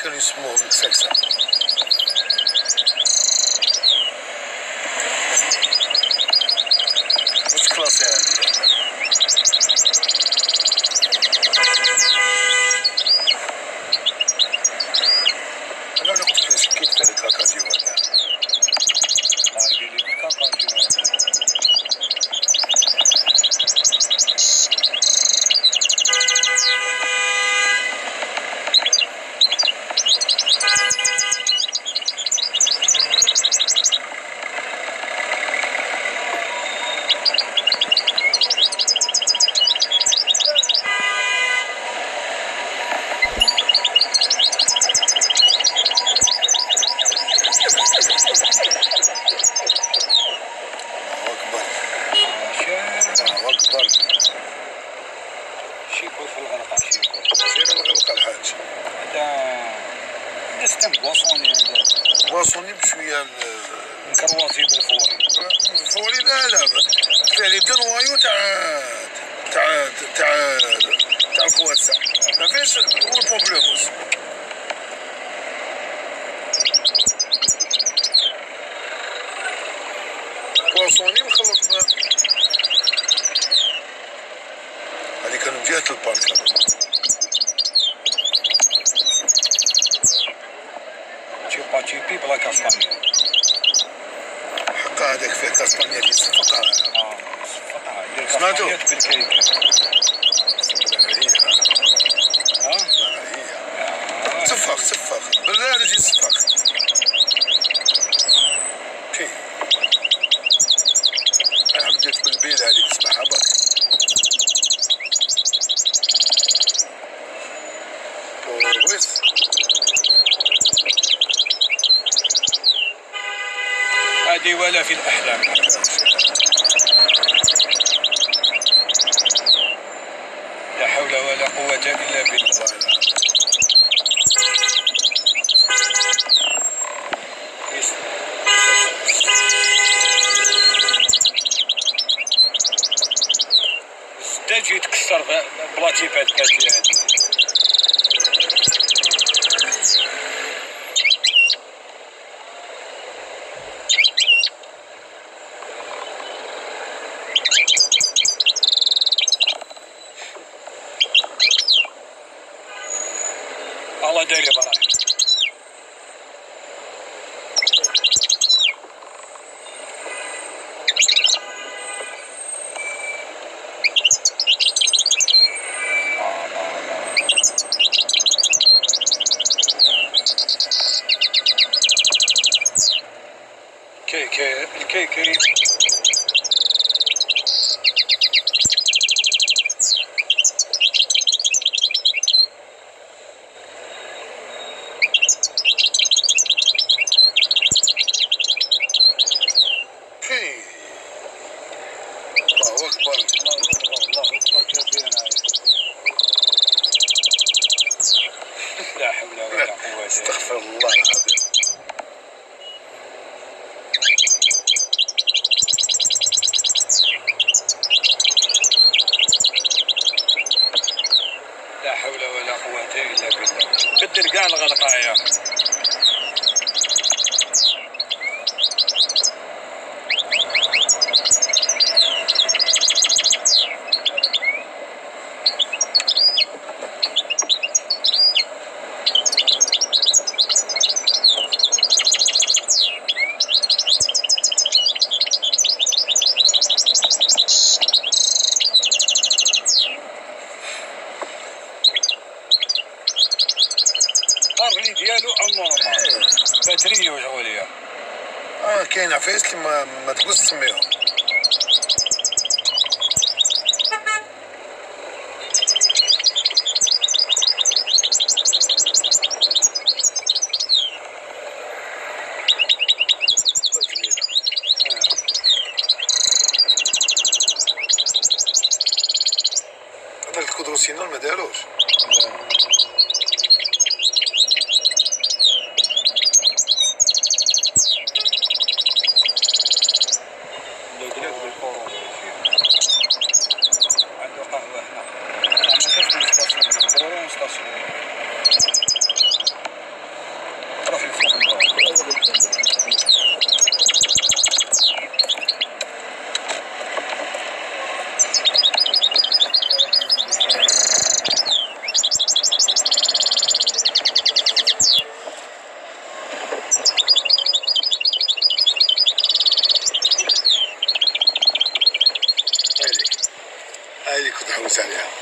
Amerikanın small sector. شيء الله اكبر شيكو في الغرقة شيكو فين الغلق الحاج هذا نستم بوصوني هذا واصلني بشويه ال- نكروازي بالفوري فوري لا لا فيه لي دنوايو تاع تاع تاع تاع كواتسا ما فيش هو بواسوني مخلط ب هذه كان من جهة البارك. هذا. تشيبا تشيبي بلا كاستانيا حقا هذاك فيه كاسبانيا اللي صفقها آه صفقها دير سمعتو؟ كاستانيات بالكيكة ها آه. صفق صفق بالله يجي صفق بالبيل هذيك اسمعها برك هذه ولا في الأحلام. لا حول ولا قوة إلا بالله. плати 5 копеек. Ala derevalar. أكبر. كبيرا لا حول ولا قوة استغفر الله العظيم لا حول ولا قوة إلا بالله بدل نورمال باترية وجولية آه كاين عفايس اللي ما, ما تقدرش تسميهم. هذاك الكودروسينول ما داروش. 三年。